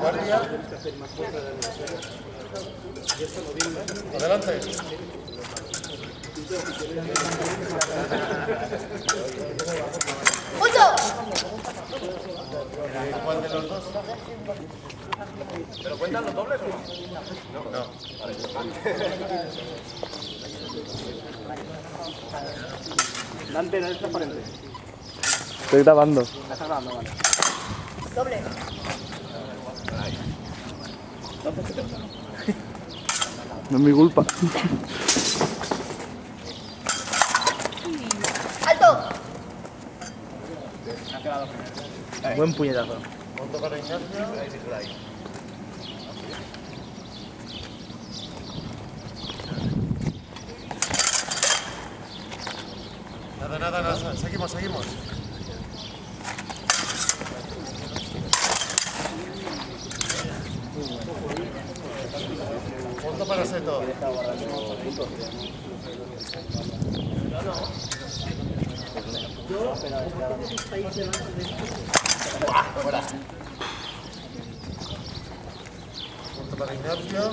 Guardia. Adelante. ¡Mucho! Eh, ¿Cuál de los dos? ¿Pero cuentan los dobles o no? No. Dante, no es transparente. Estoy grabando. Estás grabando, vale. Doble. No es mi culpa. ¡Alto! Buen puñetazo. Punto para Ignacio. Nada, nada, nada. Seguimos, seguimos. Para Seto. Punto para Ignacio.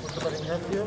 Punto para Ignacio.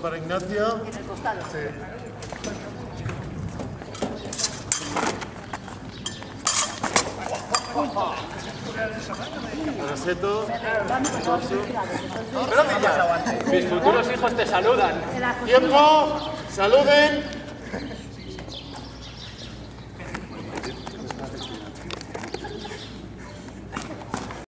para Ignacio. En el costado. Sí. Para Seto. Mis futuros hijos te saludan. ¡Tiempo! ¡Saluden!